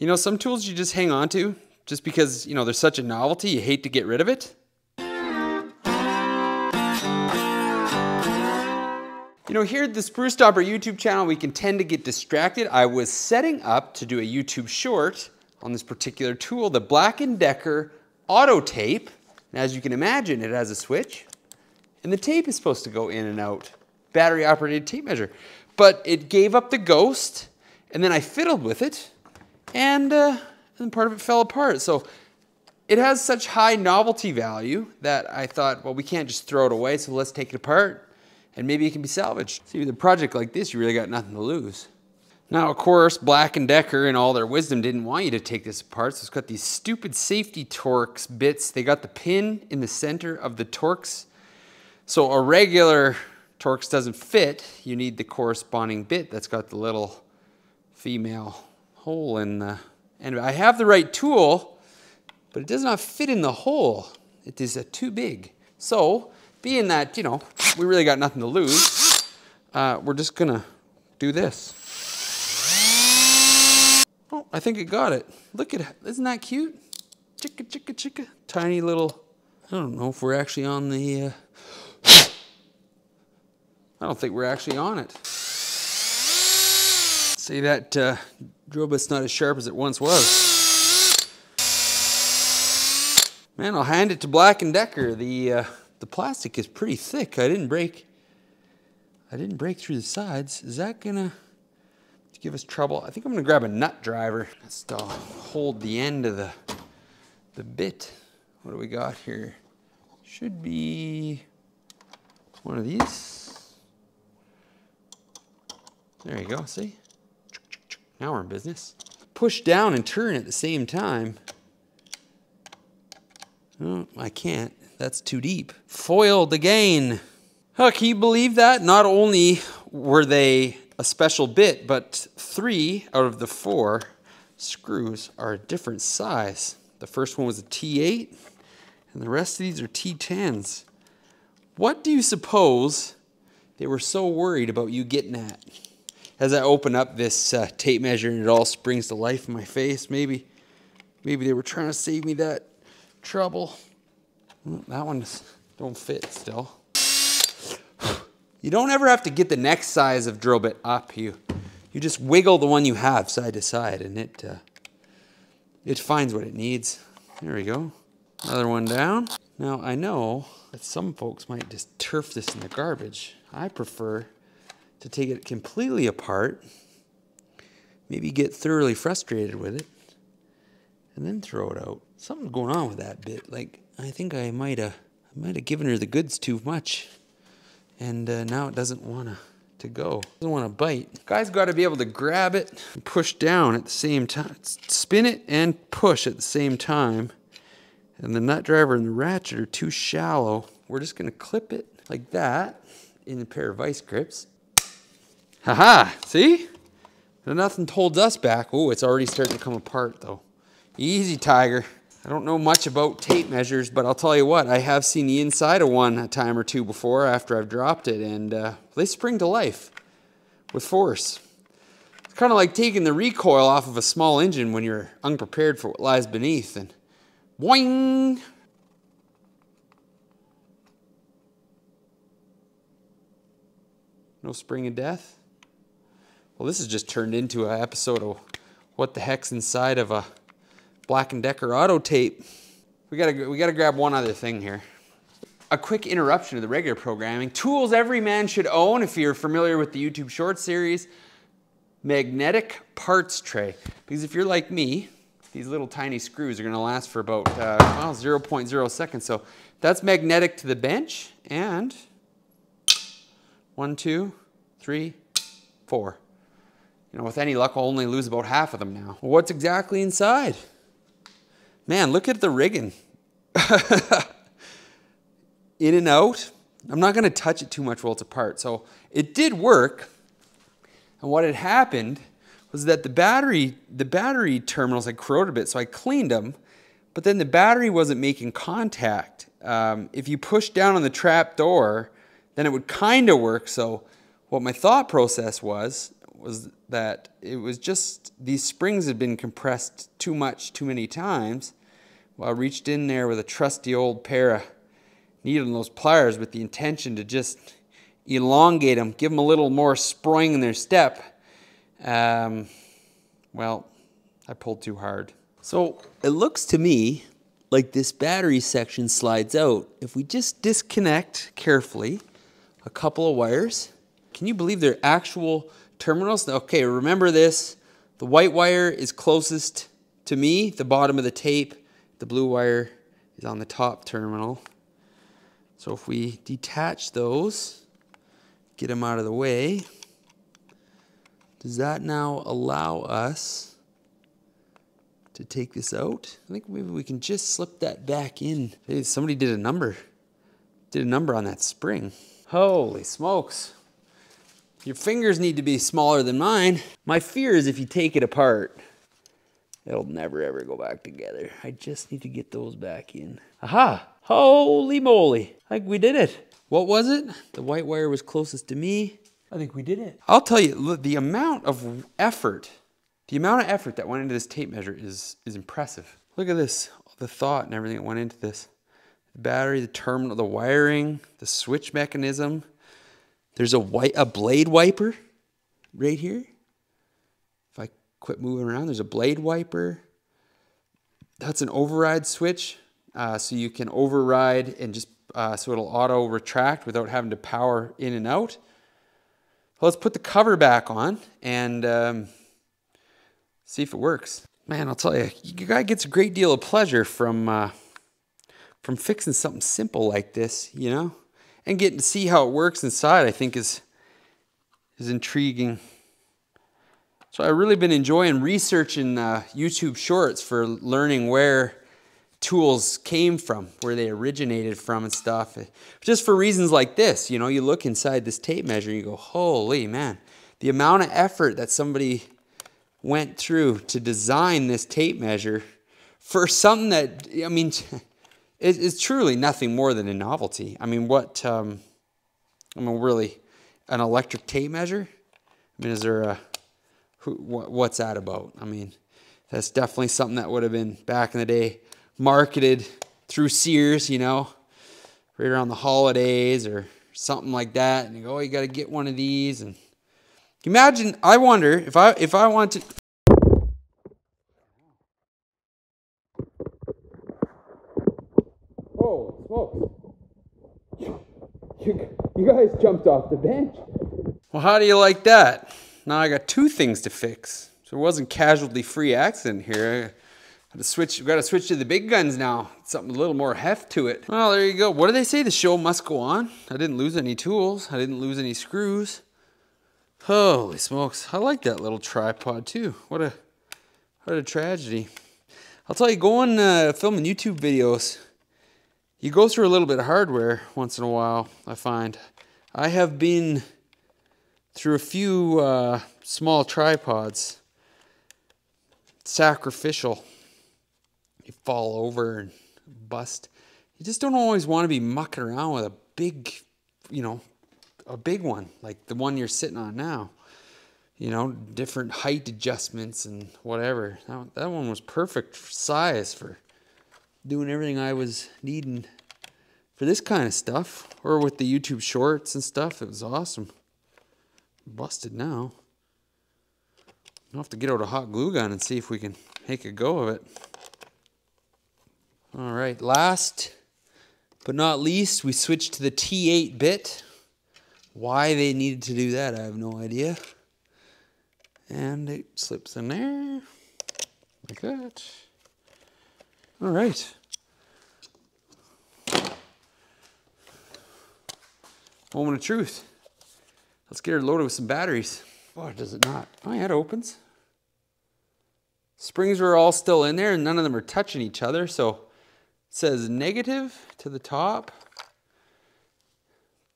You know, some tools you just hang on to just because, you know, there's such a novelty, you hate to get rid of it. You know, here at the Sprucestomper YouTube channel, we can tend to get distracted. I was setting up to do a YouTube short on this particular tool, the Black & Decker Auto Tape. And as you can imagine, it has a switch, and the tape is supposed to go in and out. Battery operated tape measure. But it gave up the ghost, and then I fiddled with it, and, uh, and part of it fell apart. So it has such high novelty value that I thought, well, we can't just throw it away, so let's take it apart and maybe it can be salvaged. See, with a project like this, you really got nothing to lose. Now, of course, Black & Decker in all their wisdom didn't want you to take this apart, so it's got these stupid safety Torx bits. They got the pin in the center of the Torx. So a regular Torx doesn't fit. You need the corresponding bit that's got the little female hole in the... And I have the right tool, but it does not fit in the hole. It is uh, too big. So being that, you know, we really got nothing to lose, uh, we're just gonna do this. Oh, I think it got it. Look at it, isn't that cute? Chicka, chicka, chicka. Tiny little, I don't know if we're actually on the, uh, I don't think we're actually on it. See that uh, drill bit's not as sharp as it once was. Man, I'll hand it to Black & Decker. The uh, the plastic is pretty thick. I didn't break, I didn't break through the sides. Is that gonna give us trouble? I think I'm gonna grab a nut driver. Let's uh, hold the end of the, the bit. What do we got here? Should be one of these. There you go, see? Now we're in business. Push down and turn at the same time. Oh, I can't. That's too deep. Foiled again. Huh, can you believe that? Not only were they a special bit, but three out of the four screws are a different size. The first one was a T8, and the rest of these are T10s. What do you suppose they were so worried about you getting at? As I open up this uh, tape measure and it all springs to life in my face, maybe, maybe they were trying to save me that trouble. That one don't fit still. You don't ever have to get the next size of drill bit up. You, you just wiggle the one you have side to side and it, uh, it finds what it needs. There we go. Another one down. Now I know that some folks might just turf this in the garbage. I prefer to take it completely apart, maybe get thoroughly frustrated with it, and then throw it out. Something's going on with that bit. Like I think I might have I might have given her the goods too much, and uh, now it doesn't want to to go. Doesn't want to bite. Guy's got to be able to grab it and push down at the same time. Spin it and push at the same time. And the nut driver and the ratchet are too shallow. We're just gonna clip it like that in a pair of vice grips. Haha, see? nothing holds us back. Oh, it's already starting to come apart though. Easy, Tiger. I don't know much about tape measures, but I'll tell you what, I have seen the inside of one a time or two before after I've dropped it, and uh, they spring to life with force. It's kind of like taking the recoil off of a small engine when you're unprepared for what lies beneath, and boing! No spring of death? Well, this has just turned into an episode of what the heck's inside of a Black & Decker auto tape. We gotta, we gotta grab one other thing here. A quick interruption to the regular programming. Tools every man should own if you're familiar with the YouTube short series. Magnetic parts tray. Because if you're like me, these little tiny screws are gonna last for about, uh, well, 0.0 seconds. So that's magnetic to the bench and one, two, three, four. You know, with any luck, I'll only lose about half of them now. What's exactly inside? Man, look at the rigging. In and out. I'm not going to touch it too much while it's apart. So it did work. And what had happened was that the battery, the battery terminals had corroded a bit, so I cleaned them, but then the battery wasn't making contact. Um, if you push down on the trap door, then it would kind of work. So what my thought process was, was that it was just these springs had been compressed too much, too many times. Well, I reached in there with a trusty old pair of needle nose pliers with the intention to just elongate them, give them a little more spring in their step. Um, well, I pulled too hard. So it looks to me like this battery section slides out. If we just disconnect carefully a couple of wires, can you believe they're actual terminals? Okay, remember this. The white wire is closest to me, the bottom of the tape. The blue wire is on the top terminal. So if we detach those, get them out of the way, does that now allow us to take this out? I think maybe we can just slip that back in. Hey, somebody did a number. Did a number on that spring. Holy smokes. Your fingers need to be smaller than mine. My fear is if you take it apart, it'll never ever go back together. I just need to get those back in. Aha! Holy moly! I think we did it. What was it? The white wire was closest to me. I think we did it. I'll tell you, the amount of effort, the amount of effort that went into this tape measure is, is impressive. Look at this, the thought and everything that went into this. The battery, the terminal, the wiring, the switch mechanism, there's a white a blade wiper right here. If I quit moving around, there's a blade wiper. That's an override switch. Uh, so you can override and just uh, so it'll auto retract without having to power in and out. let's put the cover back on and um, see if it works. Man, I'll tell you, your guy gets a great deal of pleasure from uh, from fixing something simple like this, you know and getting to see how it works inside, I think is is intriguing. So I've really been enjoying researching uh, YouTube Shorts for learning where tools came from, where they originated from and stuff. Just for reasons like this, you know, you look inside this tape measure and you go, holy man, the amount of effort that somebody went through to design this tape measure for something that, I mean, it's truly nothing more than a novelty. I mean, what, um, I mean, really, an electric tape measure? I mean, is there a, who, what's that about? I mean, that's definitely something that would have been back in the day marketed through Sears, you know, right around the holidays or something like that. And you go, oh, you got to get one of these. And imagine, I wonder if I if I want to Whoa. You, you guys jumped off the bench. Well, how do you like that? Now I got two things to fix. So it wasn't casualty free accident here. I got to switch, got to switch to the big guns now. Something a little more heft to it. Well, there you go. What do they say? The show must go on. I didn't lose any tools. I didn't lose any screws. Holy smokes. I like that little tripod too. What a, what a tragedy. I'll tell you, going uh, filming YouTube videos, you go through a little bit of hardware once in a while, I find. I have been through a few uh, small tripods. Sacrificial. You fall over and bust. You just don't always want to be mucking around with a big, you know, a big one like the one you're sitting on now. You know, different height adjustments and whatever. That, that one was perfect size for doing everything I was needing for this kind of stuff. Or with the YouTube shorts and stuff. It was awesome. Busted now. I'll have to get out a hot glue gun and see if we can make a go of it. All right, last but not least, we switched to the T8 bit. Why they needed to do that, I have no idea. And it slips in there like that. All right. Moment of truth. Let's get her loaded with some batteries. Boy, does it not. Oh yeah, it opens. Springs are all still in there and none of them are touching each other. So it says negative to the top,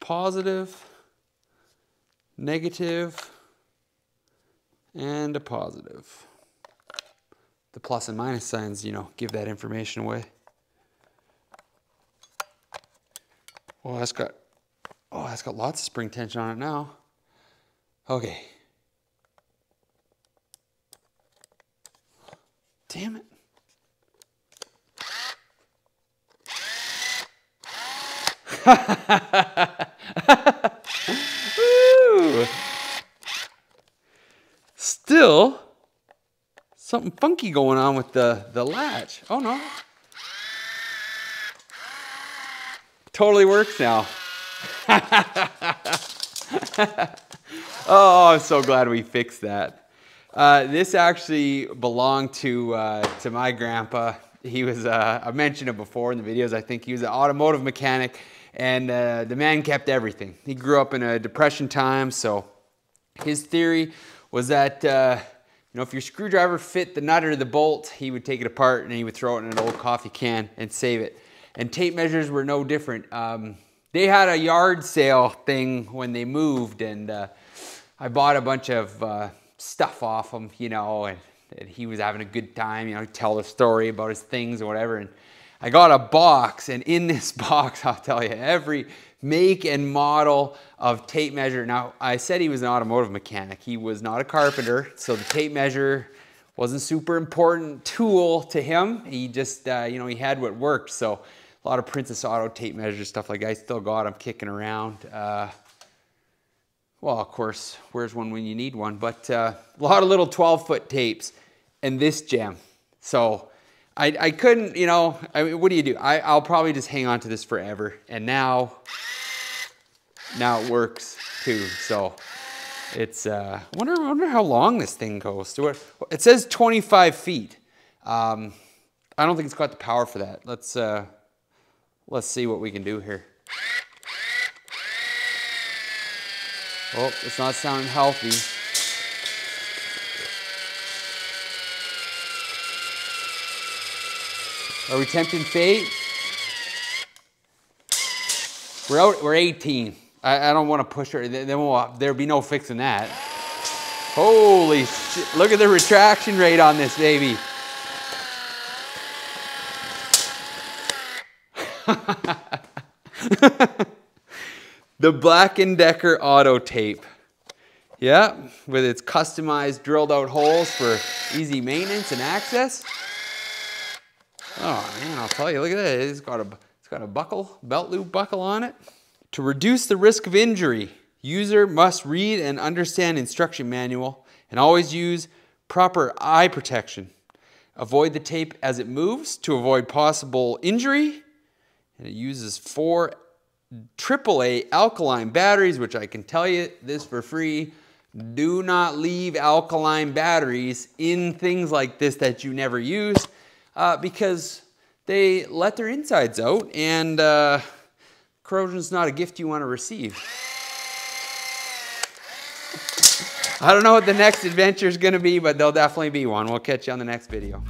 positive, negative, and a positive the plus and minus signs, you know, give that information away. Well, that's got, oh, that's got lots of spring tension on it now. Okay. Damn it. something funky going on with the, the latch. Oh no. Totally works now. oh, I'm so glad we fixed that. Uh, this actually belonged to, uh, to my grandpa. He was, uh, I mentioned it before in the videos, I think he was an automotive mechanic and uh, the man kept everything. He grew up in a depression time, so his theory was that uh, know if your screwdriver fit the nut or the bolt, he would take it apart and he would throw it in an old coffee can and save it. And tape measures were no different. Um, they had a yard sale thing when they moved, and uh, I bought a bunch of uh, stuff off him, you know, and, and, he was having a good time, you know, tell the story about his things or whatever. And I got a box, and in this box, I'll tell you, every make and model of tape measure. Now, I said he was an automotive mechanic. He was not a carpenter, so the tape measure wasn't super important tool to him. He just, uh, you know, he had what worked. So a lot of Princess Auto tape measure stuff like I still got them kicking around. Uh, well, of course, where's one when you need one? But uh, a lot of little 12 foot tapes and this gem. So I, I couldn't, you know, I mean, what do you do? I, I'll probably just hang on to this forever. And now, now it works too. So it's, uh, I wonder, wonder how long this thing goes. It says 25 feet. Um, I don't think it's got the power for that. Let's, uh, let's see what we can do here. Oh, it's not sounding healthy. Are we tempting fate? We're out, we're 18. I, I don't want to push her. Then we'll, there'll be no fixing that. Holy shit. Look at the retraction rate on this baby. the Black & Decker Auto Tape. Yeah, with its customized drilled out holes for easy maintenance and access. Oh man, I'll tell you, look at that. It's got a, it's got a buckle, belt loop buckle on it. To reduce the risk of injury, user must read and understand instruction manual and always use proper eye protection. Avoid the tape as it moves to avoid possible injury. And it uses four AAA alkaline batteries, which I can tell you this for free. Do not leave alkaline batteries in things like this that you never use uh, because they let their insides out and uh, corrosion is not a gift you want to receive. I don't know what the next adventure is going to be, but there'll definitely be one. We'll catch you on the next video.